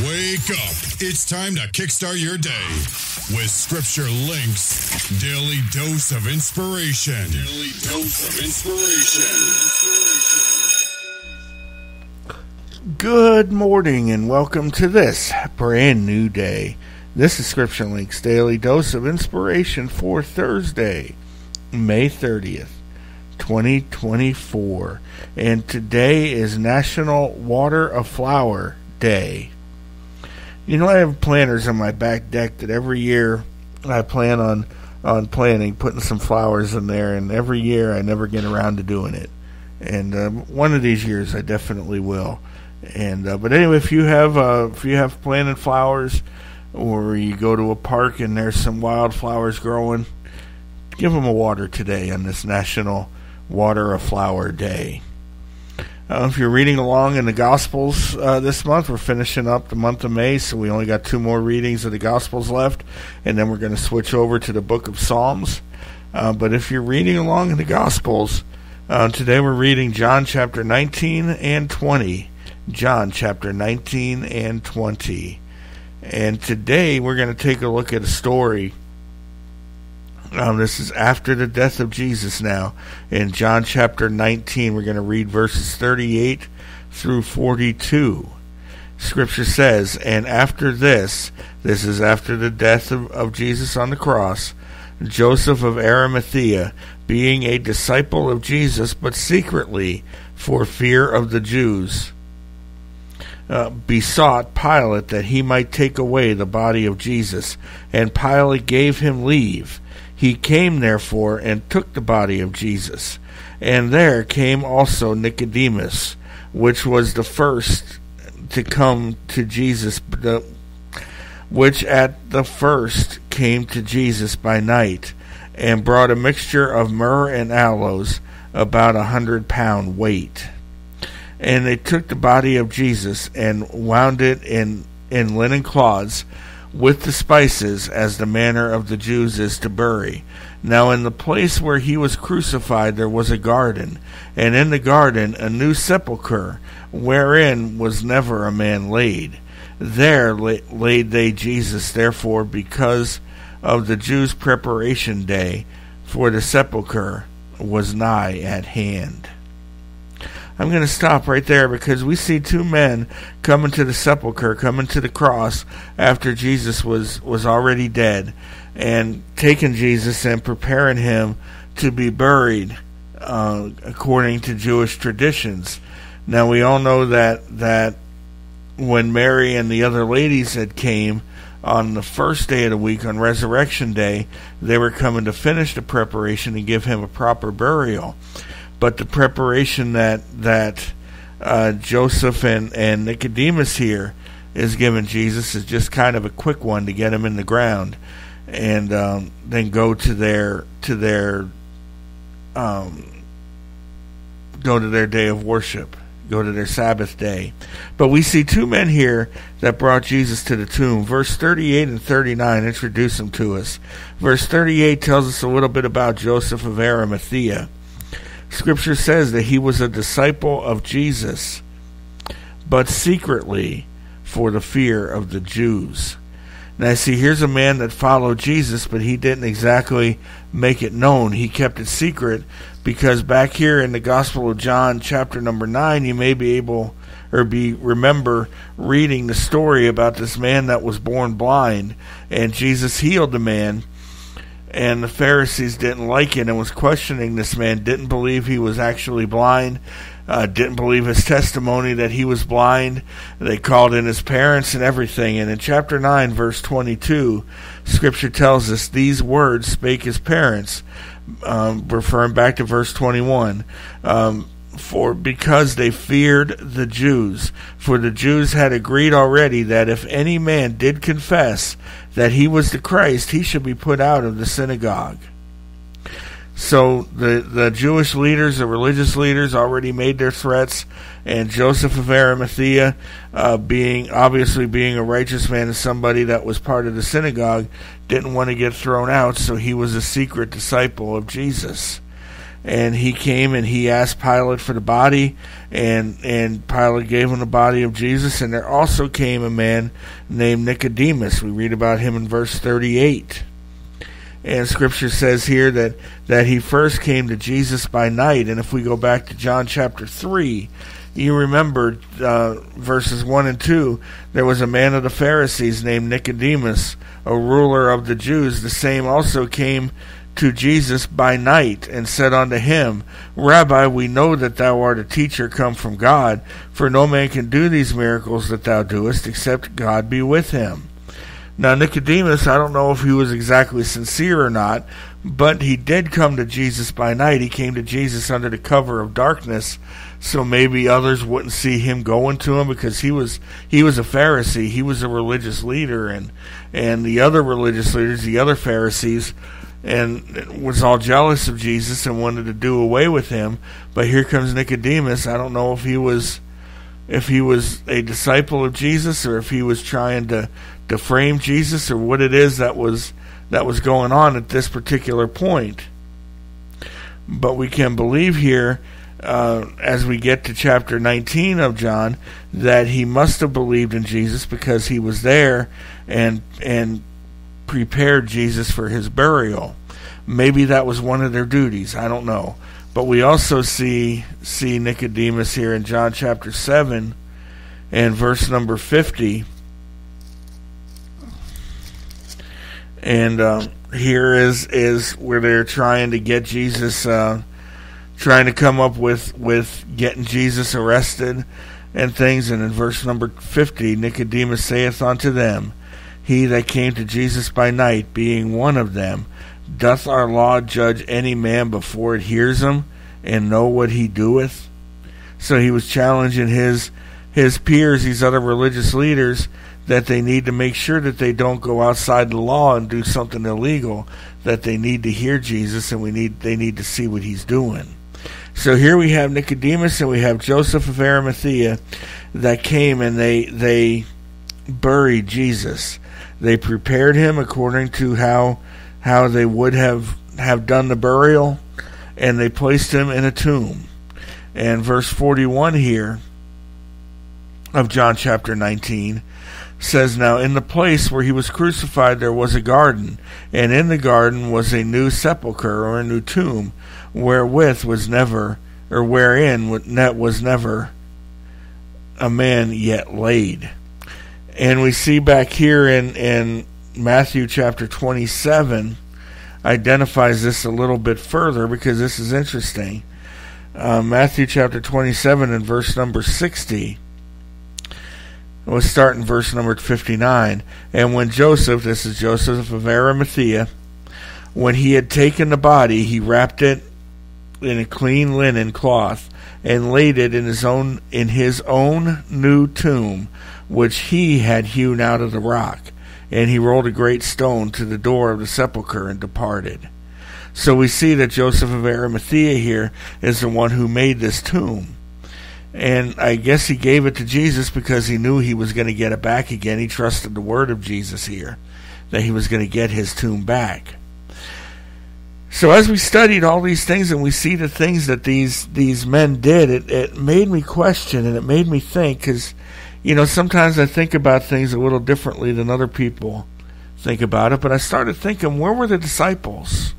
Wake up. It's time to kickstart your day with Scripture Links Daily Dose of Inspiration. Daily Dose of Inspiration. Good morning and welcome to this brand new day. This is Scripture Links Daily Dose of Inspiration for Thursday, May 30th, 2024. And today is National Water a Flower Day. You know, I have planters on my back deck that every year I plan on on planting, putting some flowers in there, and every year I never get around to doing it. And um, one of these years I definitely will. And uh, but anyway, if you have uh, if you have planted flowers, or you go to a park and there's some wildflowers growing, give them a water today on this National Water a Flower Day. Uh, if you're reading along in the Gospels uh, this month, we're finishing up the month of May, so we only got two more readings of the Gospels left, and then we're going to switch over to the book of Psalms. Uh, but if you're reading along in the Gospels, uh, today we're reading John chapter 19 and 20. John chapter 19 and 20. And today we're going to take a look at a story um, this is after the death of Jesus now. In John chapter 19, we're going to read verses 38 through 42. Scripture says, And after this, this is after the death of, of Jesus on the cross, Joseph of Arimathea, being a disciple of Jesus, but secretly for fear of the Jews, uh, besought Pilate that he might take away the body of Jesus. And Pilate gave him leave. He came therefore and took the body of Jesus. And there came also Nicodemus, which was the first to come to Jesus, which at the first came to Jesus by night, and brought a mixture of myrrh and aloes, about a hundred pound weight. And they took the body of Jesus and wound it in, in linen cloths with the spices, as the manner of the Jews is to bury. Now, in the place where he was crucified, there was a garden, and in the garden a new sepulchre, wherein was never a man laid. There laid they Jesus, therefore, because of the Jews' preparation day, for the sepulchre was nigh at hand. I'm going to stop right there because we see two men coming to the sepulchre, coming to the cross after Jesus was, was already dead, and taking Jesus and preparing him to be buried uh, according to Jewish traditions. Now we all know that that when Mary and the other ladies had came on the first day of the week on Resurrection Day, they were coming to finish the preparation and give him a proper burial but the preparation that that uh, Joseph and, and Nicodemus here is giving Jesus is just kind of a quick one to get him in the ground, and um, then go to their to their um, go to their day of worship, go to their Sabbath day. But we see two men here that brought Jesus to the tomb. Verse 38 and 39 introduce them to us. Verse 38 tells us a little bit about Joseph of Arimathea. Scripture says that he was a disciple of Jesus, but secretly for the fear of the Jews. Now, see, here's a man that followed Jesus, but he didn't exactly make it known. He kept it secret because back here in the Gospel of John, chapter number 9, you may be able or be remember reading the story about this man that was born blind and Jesus healed the man and the Pharisees didn't like it and was questioning this man, didn't believe he was actually blind, uh, didn't believe his testimony that he was blind. They called in his parents and everything. And in chapter 9, verse 22, Scripture tells us these words spake his parents, um, referring back to verse 21. Um, for because they feared the Jews. For the Jews had agreed already that if any man did confess that he was the Christ, he should be put out of the synagogue. So the the Jewish leaders, the religious leaders, already made their threats, and Joseph of Arimathea, uh, being obviously being a righteous man and somebody that was part of the synagogue, didn't want to get thrown out, so he was a secret disciple of Jesus. And he came and he asked Pilate for the body, and and Pilate gave him the body of Jesus. And there also came a man named Nicodemus. We read about him in verse 38. And Scripture says here that that he first came to Jesus by night. And if we go back to John chapter three, you remember uh, verses 1 and 2 there was a man of the Pharisees named Nicodemus, a ruler of the Jews. The same also came to Jesus by night and said unto him, Rabbi, we know that thou art a teacher come from God, for no man can do these miracles that thou doest except God be with him. Now, Nicodemus, I don't know if he was exactly sincere or not, but he did come to Jesus by night. He came to Jesus under the cover of darkness, so maybe others wouldn't see him going to him because he was he was a Pharisee, he was a religious leader, and and the other religious leaders, the other Pharisees, and was all jealous of Jesus and wanted to do away with him. But here comes Nicodemus. I don't know if he was if he was a disciple of Jesus or if he was trying to to frame Jesus or what it is that was that was going on at this particular point. But we can believe here uh, as we get to chapter 19 of John that he must have believed in Jesus because he was there and and prepared Jesus for his burial. Maybe that was one of their duties. I don't know. But we also see see Nicodemus here in John chapter 7 and verse number 50. And uh, here is is where they're trying to get Jesus uh, trying to come up with with getting Jesus arrested and things and in verse number 50 Nicodemus saith unto them he that came to Jesus by night, being one of them, doth our law judge any man before it hears him, and know what he doeth? So he was challenging his his peers, these other religious leaders, that they need to make sure that they don't go outside the law and do something illegal. That they need to hear Jesus, and we need they need to see what he's doing. So here we have Nicodemus and we have Joseph of Arimathea that came and they they buried Jesus. They prepared him according to how how they would have have done the burial, and they placed him in a tomb. And verse 41 here of John chapter 19 says, Now in the place where he was crucified there was a garden, and in the garden was a new sepulchre or a new tomb, wherewith was never, or wherein net was never a man yet laid. And we see back here in, in Matthew chapter 27 identifies this a little bit further because this is interesting. Uh, Matthew chapter 27 and verse number 60. Let's start in verse number 59. And when Joseph, this is Joseph of Arimathea, when he had taken the body, he wrapped it in a clean linen cloth and laid it in his own in his own new tomb which he had hewn out of the rock. And he rolled a great stone to the door of the sepulchre and departed. So we see that Joseph of Arimathea here is the one who made this tomb. And I guess he gave it to Jesus because he knew he was going to get it back again. He trusted the word of Jesus here, that he was going to get his tomb back. So as we studied all these things and we see the things that these these men did, it, it made me question and it made me think because you know, sometimes I think about things a little differently than other people think about it, but I started thinking, where were the disciples?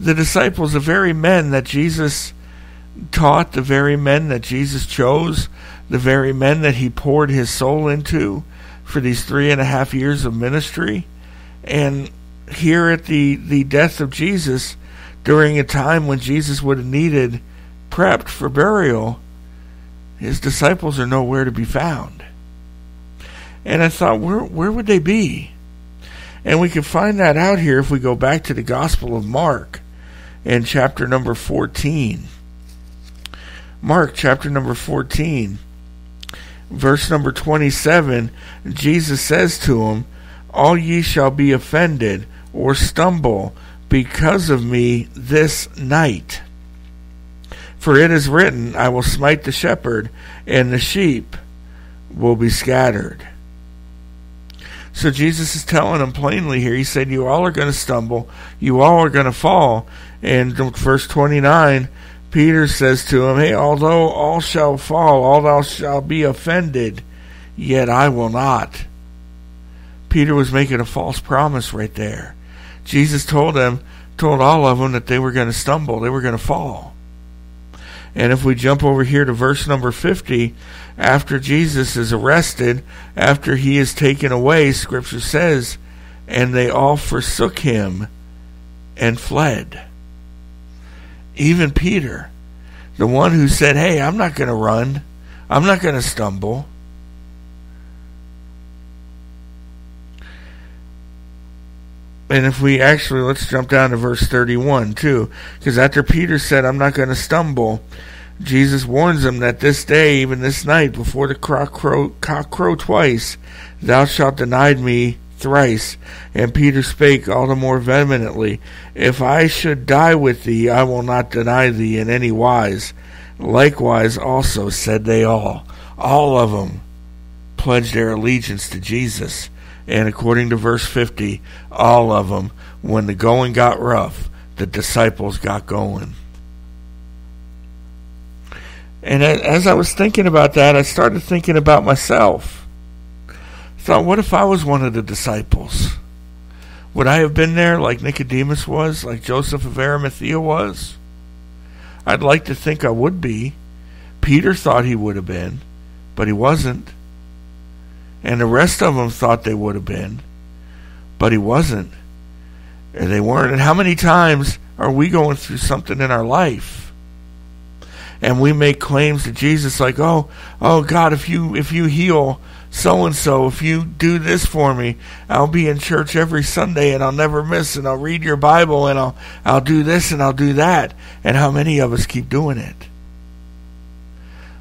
The disciples, the very men that Jesus taught, the very men that Jesus chose, the very men that he poured his soul into for these three and a half years of ministry. And here at the, the death of Jesus, during a time when Jesus would have needed prepped for burial, his disciples are nowhere to be found. And I thought, where where would they be? And we can find that out here if we go back to the Gospel of Mark in chapter number 14. Mark chapter number 14, verse number 27, Jesus says to him, All ye shall be offended or stumble because of me this night. For it is written, I will smite the shepherd, and the sheep will be scattered. So Jesus is telling them plainly here. He said, You all are going to stumble. You all are going to fall. And verse 29, Peter says to him, Hey, although all shall fall, all thou shall be offended, yet I will not. Peter was making a false promise right there. Jesus told them, told all of them that they were going to stumble, they were going to fall. And if we jump over here to verse number 50, after Jesus is arrested, after he is taken away, Scripture says, and they all forsook him and fled. Even Peter, the one who said, Hey, I'm not going to run, I'm not going to stumble. And if we actually, let's jump down to verse 31 too, because after Peter said, I'm not going to stumble, Jesus warns them that this day, even this night, before the cock crow, cock crow twice, thou shalt deny me thrice. And Peter spake all the more vehemently, If I should die with thee, I will not deny thee in any wise. Likewise also said they all. All of them pledged their allegiance to Jesus. And according to verse 50, all of them, when the going got rough, the disciples got going. And as I was thinking about that, I started thinking about myself. I thought, what if I was one of the disciples? Would I have been there like Nicodemus was, like Joseph of Arimathea was? I'd like to think I would be. Peter thought he would have been, but he wasn't. And the rest of them thought they would have been, but he wasn't. And they weren't. And how many times are we going through something in our life? and we make claims to Jesus like, "Oh, oh God, if you if you heal so and so, if you do this for me, I'll be in church every Sunday and I'll never miss and I'll read your Bible and I'll I'll do this and I'll do that." And how many of us keep doing it?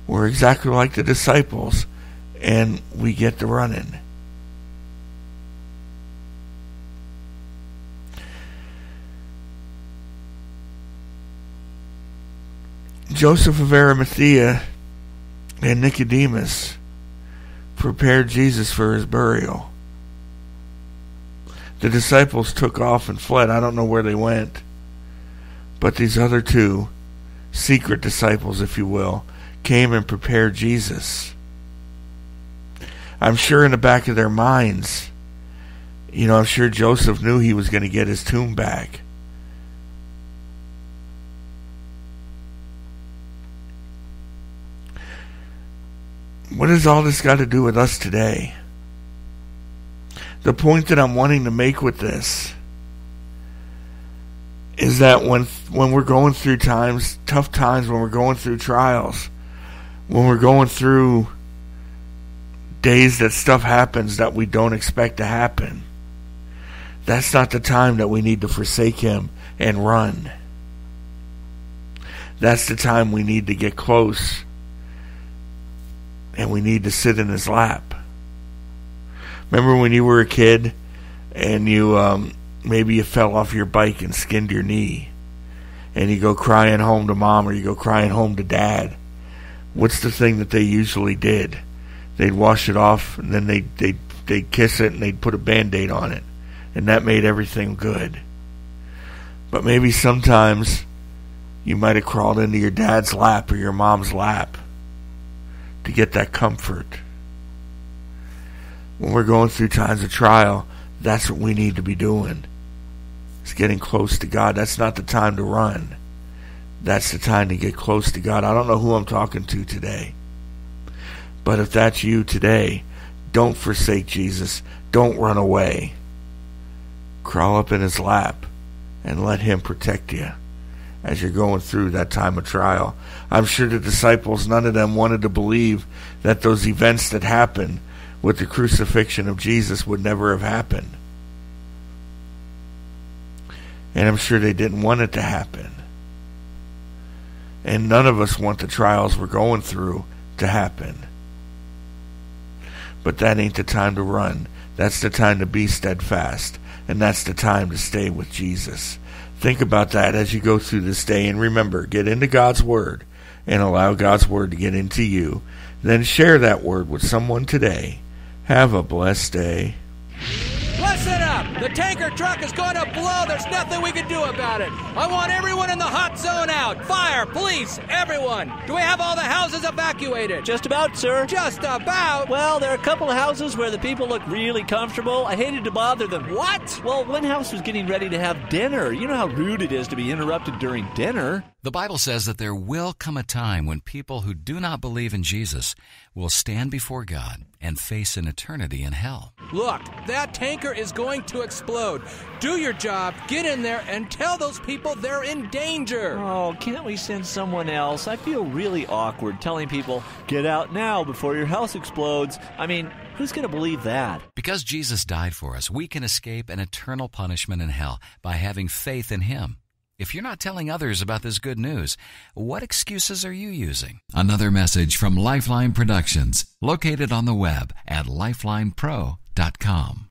We're exactly like the disciples and we get to running. Joseph of Arimathea and Nicodemus prepared Jesus for his burial. The disciples took off and fled. I don't know where they went. But these other two, secret disciples, if you will, came and prepared Jesus. I'm sure in the back of their minds, you know, I'm sure Joseph knew he was going to get his tomb back. What has all this got to do with us today? The point that I'm wanting to make with this is that when when we're going through times, tough times, when we're going through trials, when we're going through days that stuff happens that we don't expect to happen, that's not the time that we need to forsake Him and run. That's the time we need to get close and we need to sit in his lap. Remember when you were a kid and you um, maybe you fell off your bike and skinned your knee, and you go crying home to mom or you go crying home to dad. What's the thing that they usually did? They'd wash it off and then they they they'd kiss it and they'd put a band-aid on it, and that made everything good. But maybe sometimes you might have crawled into your dad's lap or your mom's lap to get that comfort. When we're going through times of trial, that's what we need to be doing. It's getting close to God. That's not the time to run. That's the time to get close to God. I don't know who I'm talking to today. But if that's you today, don't forsake Jesus. Don't run away. Crawl up in his lap and let him protect you as you're going through that time of trial. I'm sure the disciples, none of them wanted to believe that those events that happened with the crucifixion of Jesus would never have happened. And I'm sure they didn't want it to happen. And none of us want the trials we're going through to happen. But that ain't the time to run. That's the time to be steadfast. And that's the time to stay with Jesus. Think about that as you go through this day. And remember, get into God's Word and allow God's Word to get into you. Then share that Word with someone today. Have a blessed day. Listen up! The tanker truck is going to blow. There's nothing we can do about it. I want everyone in the hot zone out. Fire, police, everyone. Do we have all the houses evacuated? Just about, sir. Just about? Well, there are a couple of houses where the people look really comfortable. I hated to bother them. What? Well, one house was getting ready to have dinner. You know how rude it is to be interrupted during dinner. The Bible says that there will come a time when people who do not believe in Jesus will stand before God and face an eternity in hell. Look, that tanker is going to explode. Do your job, get in there, and tell those people they're in danger. Oh, can't we send someone else? I feel really awkward telling people, get out now before your house explodes. I mean, who's going to believe that? Because Jesus died for us, we can escape an eternal punishment in hell by having faith in Him. If you're not telling others about this good news, what excuses are you using? Another message from Lifeline Productions, located on the web at lifelinepro.com.